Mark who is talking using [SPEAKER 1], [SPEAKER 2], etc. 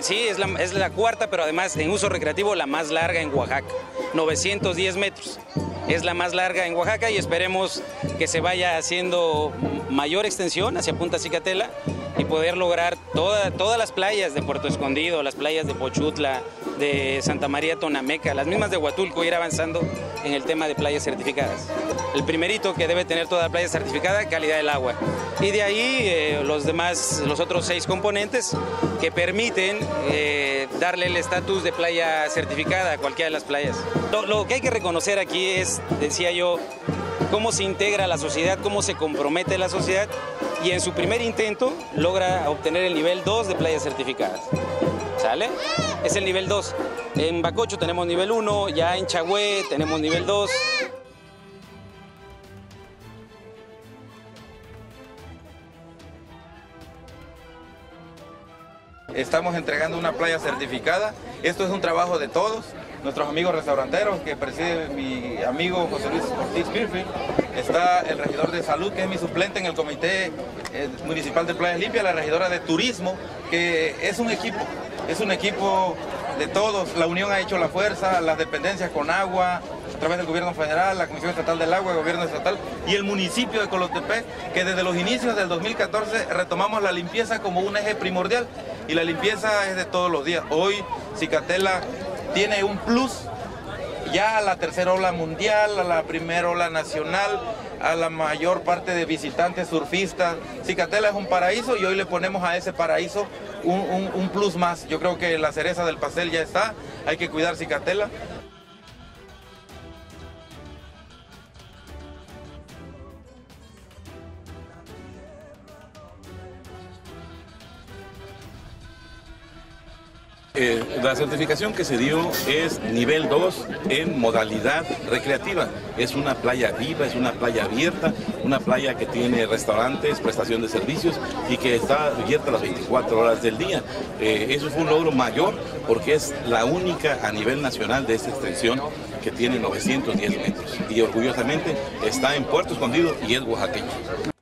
[SPEAKER 1] Sí, es la, es la cuarta, pero además en uso recreativo la más larga en Oaxaca, 910 metros. Es la más larga en Oaxaca y esperemos que se vaya haciendo mayor extensión hacia Punta Cicatela y poder lograr toda, todas las playas de Puerto Escondido, las playas de Pochutla, de Santa María Tonameca, las mismas de Huatulco, ir avanzando en el tema de playas certificadas. El primerito que debe tener toda playa certificada, calidad del agua. Y de ahí eh, los demás, los otros seis componentes que permiten eh, darle el estatus de playa certificada a cualquiera de las playas. Lo, lo que hay que reconocer aquí es, decía yo, cómo se integra la sociedad, cómo se compromete la sociedad y en su primer intento logra obtener el nivel 2 de playas certificadas. ¿Sale? Es el nivel 2. En Bacocho tenemos nivel 1, ya en Chagüé tenemos nivel 2.
[SPEAKER 2] Estamos entregando una playa certificada. Esto es un trabajo de todos. Nuestros amigos restauranteros que preside mi amigo José Luis Ortiz Kirfield. Está el regidor de salud que es mi suplente en el comité eh, municipal de Playas Limpias, la regidora de turismo, que es un equipo, es un equipo de todos. La Unión ha hecho la fuerza, las dependencias con agua, a través del gobierno federal, la Comisión Estatal del Agua, el gobierno estatal y el municipio de Colotepec, que desde los inicios del 2014 retomamos la limpieza como un eje primordial y la limpieza es de todos los días. Hoy Cicatela tiene un plus ya a la tercera ola mundial, a la primera ola nacional, a la mayor parte de visitantes surfistas. Cicatela es un paraíso y hoy le ponemos a ese paraíso un, un, un plus más. Yo creo que la cereza del pastel ya está, hay que cuidar Cicatela.
[SPEAKER 3] Eh, la certificación que se dio es nivel 2 en modalidad recreativa. Es una playa viva, es una playa abierta, una playa que tiene restaurantes, prestación de servicios y que está abierta las 24 horas del día. Eh, eso fue un logro mayor porque es la única a nivel nacional de esta extensión que tiene 910 metros y orgullosamente está en Puerto Escondido y es oaxaqueño.